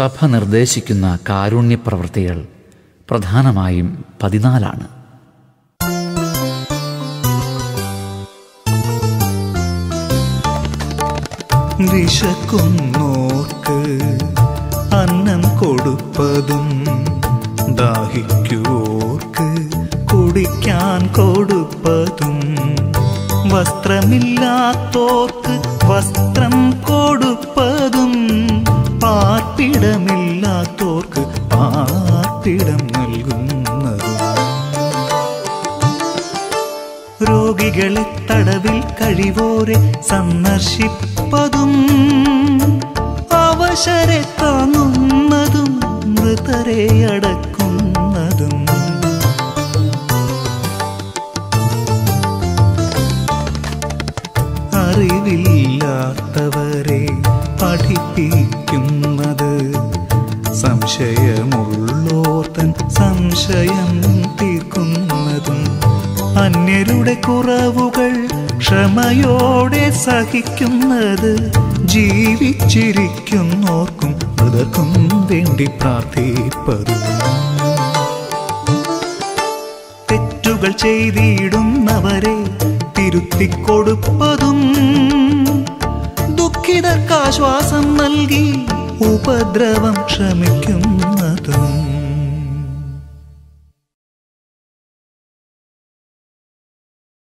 സഭ നിർദ്ദേശിക്കുന്ന കാരുണ്യ പ്രവൃത്തികൾ പ്രധാനമായും പതിനാലാണ്. വിശക്കുന്നോർക്ക് അന്നം കൊടുപ്പതും ദാഹിക്കുവോർക്ക് കുടിക്കാൻ കൊടുപ്പതും. വസ്ത്രമില്ലാത്തോർക്ക് വസ്ത്രം കൊടുപ്പതും രോഗികളെ തടവിൽ കഴിവോരെ സന്ദർശിപ്പതും അവശരെ താങ്ങുന്നതും മൃതരെ അടക്കുന്നതും. അറിവില്ലാത്തവരെ പഠിപ്പിക്കുന്നത് സംശയമുള്ളോർത്തൻ സംശയം അന്യരുടെ കുറവുകൾ ക്ഷമയോടെ സഹിക്കുന്നത് ജീവിച്ചിരിക്കുന്നോർക്കും മൃതർക്കും വേണ്ടി പ്രാർത്ഥിപ്പതും. തെറ്റുകൾ ചെയ്തിടുന്നവരെ തിരുത്തിക്കൊടുപ്പതും ദുഃഖിതർക്കാശ്വാസം നൽകി ഉപദ്രവം ക്ഷമിക്കുന്നതും.